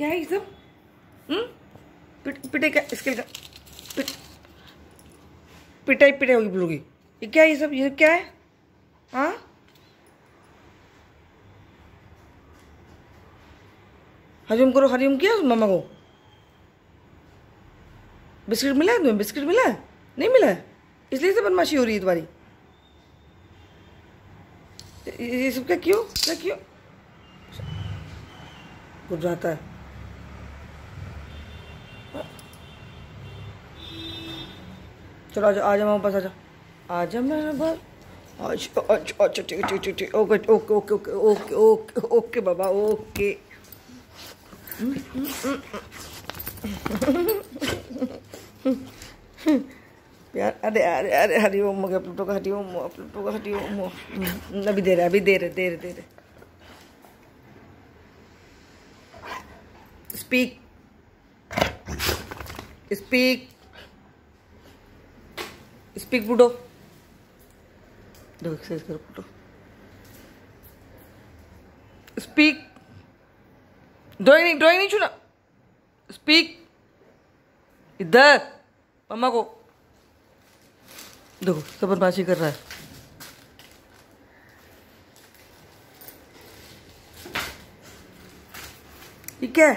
क्या है ये सब? हम्म? पिट, पिटे क्या? इसके लिए पिट, पिटाई पिटाई होगी बोलोगी। ये क्या है ये सब? ये क्या है? हाँ? हरिओम करो हरिओम किया मामा को? बिस्किट मिला है तुम्हें? बिस्किट मिला है? नहीं मिला है? इसलिए से बदमाशी हो रही है तुम्हारी। ये सब क्या क्यों? क्या क्यों? जाता है। चलो आजा आजा मामा पास आजा आजा मेरे पास अच्छा अच्छा अच्छा ठीक ठीक ठीक ठीक okay okay okay okay okay okay okay बाबा ओके। यार अरे अरे अरे हरी ओम हो गया प्लूटो का हरी ओम प्लूटो का हरी ओम हम्म, अभी दे रहे अभी दे रहे दे रहे दे रहे। स्पीक स्पीक स्पीक प्लूटो देखो एक्सरसाइज करो प्लूटो स्पीक ड्राइंग नहीं ड्राइंग नहीं छूना। स्पीक इधर मम्मा को। देखो ज़बरदस्ती कर रहा है। ठीक है?